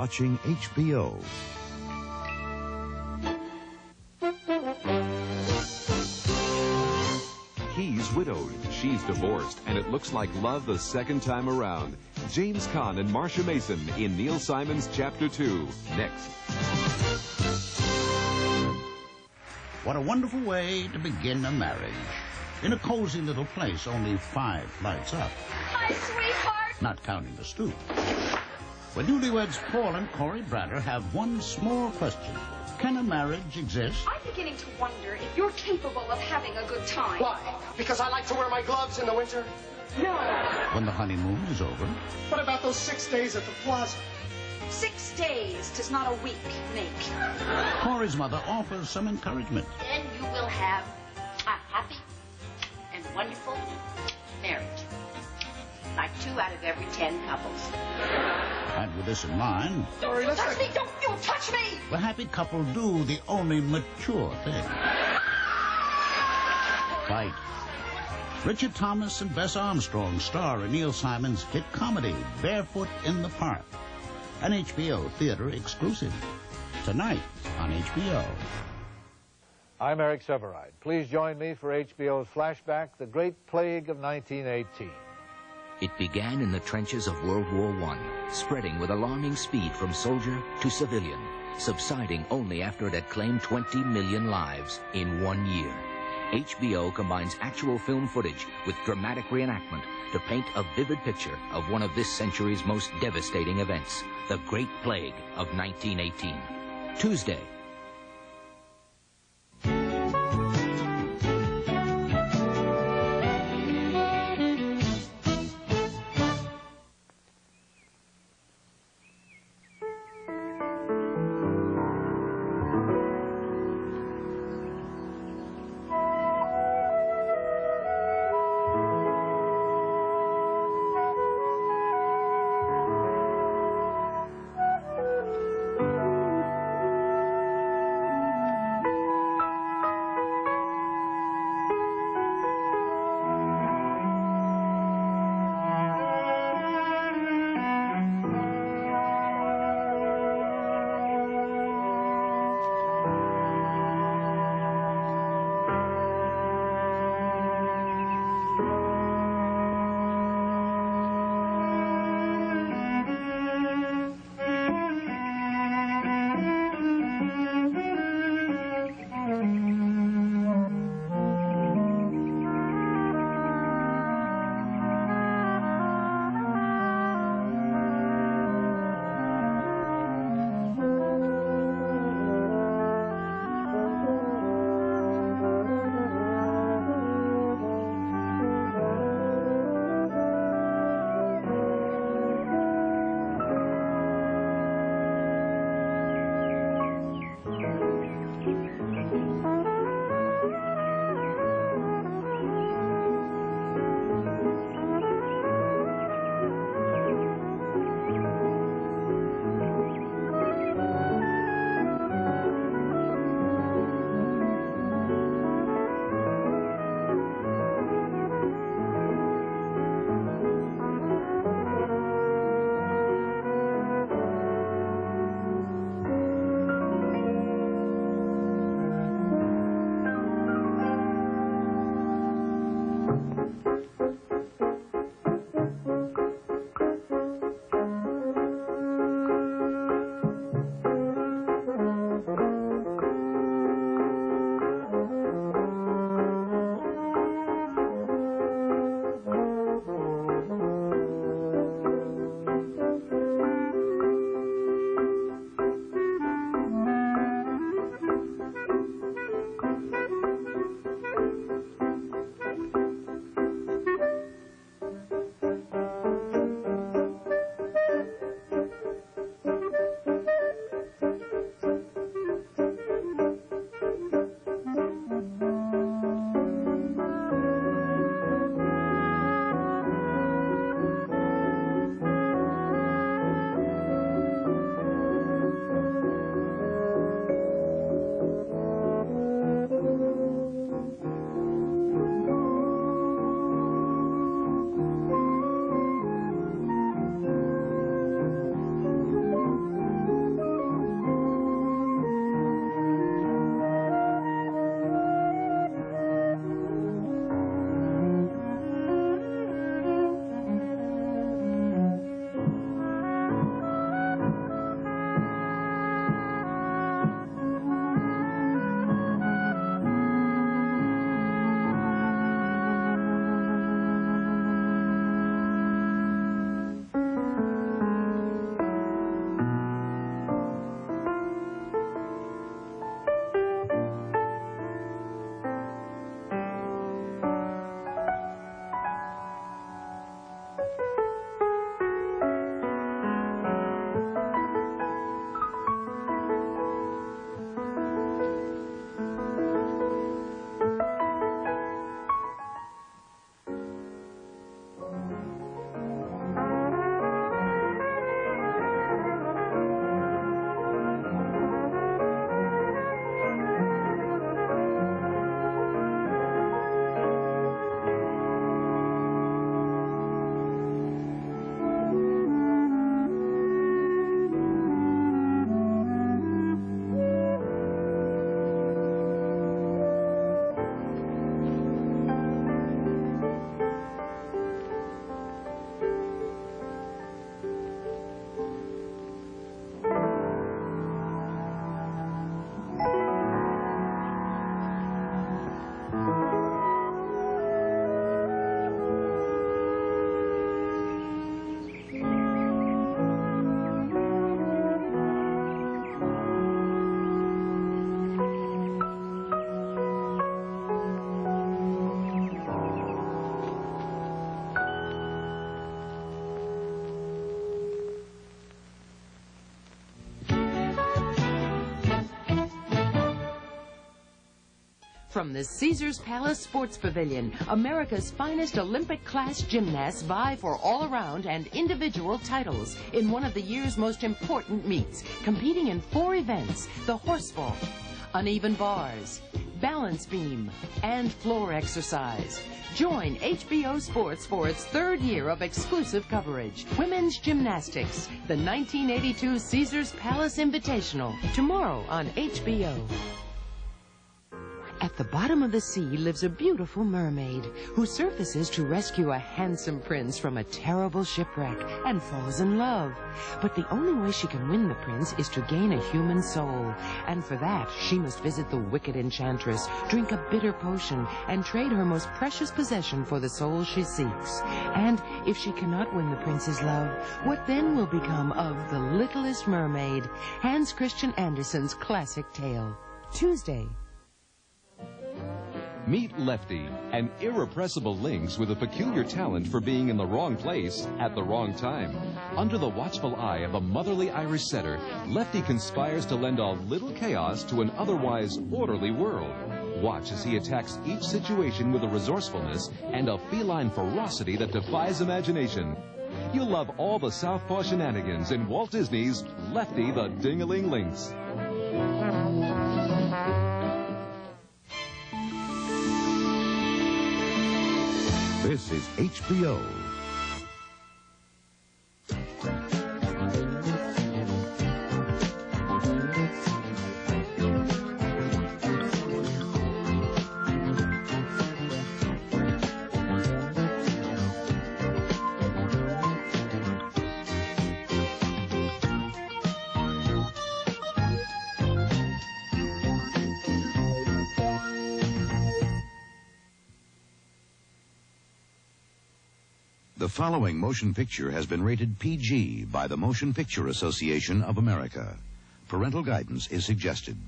watching HBO. He's widowed, she's divorced, and it looks like love the second time around. James Caan and Marsha Mason in Neil Simon's Chapter 2. Next. What a wonderful way to begin a marriage. In a cozy little place, only five flights up, Hi, sweetheart. not counting the stoop. When newlyweds Paul and Corie Bratter have one small question. Can a marriage exist? I'm beginning to wonder if you're capable of having a good time. Why? Because I like to wear my gloves in the winter? No. When the honeymoon is over, What about those six days at the plaza? Six days does not a week make. Corie's mother offers some encouragement. then you will have a happy and wonderful marriage. Like two out of every ten couples. And with this in mind, Sorry, let's touch me! Don't you touch me! the happy couple do the only mature thing. Fight. Richard Thomas and Bess Armstrong star in Neil Simon's hit comedy, Barefoot in the Park. An HBO theater exclusive. Tonight on HBO. I'm Eric Sevareid. Please join me for HBO's flashback, The Great Plague of 1918. It began in the trenches of World War I, spreading with alarming speed from soldier to civilian, subsiding only after it had claimed 20 million lives in one year. HBO combines actual film footage with dramatic reenactment to paint a vivid picture of one of this century's most devastating events, the Great Plague of 1918. Tuesday, From the Caesars Palace Sports Pavilion, America's finest Olympic class gymnasts vie for all around and individual titles in one of the year's most important meets, competing in four events the horse vault, uneven bars, balance beam, and floor exercise. Join HBO Sports for its third year of exclusive coverage. Women's Gymnastics, the 1982 Caesars Palace Invitational, tomorrow on HBO. At the bottom of the sea lives a beautiful mermaid who surfaces to rescue a handsome prince from a terrible shipwreck and falls in love. But the only way she can win the prince is to gain a human soul. And for that, she must visit the wicked enchantress, drink a bitter potion, and trade her most precious possession for the soul she seeks. And if she cannot win the prince's love, what then will become of The Littlest Mermaid? Hans Christian Andersen's classic tale. Tuesday, Meet Lefty, an irrepressible lynx with a peculiar talent for being in the wrong place at the wrong time. Under the watchful eye of a motherly Irish setter, Lefty conspires to lend a little chaos to an otherwise orderly world. Watch as he attacks each situation with a resourcefulness and a feline ferocity that defies imagination. You'll love all the Southpaw shenanigans in Walt Disney's Lefty the Dingaling Lynx. This is HBO. The following motion picture has been rated PG by the Motion Picture Association of America. Parental guidance is suggested.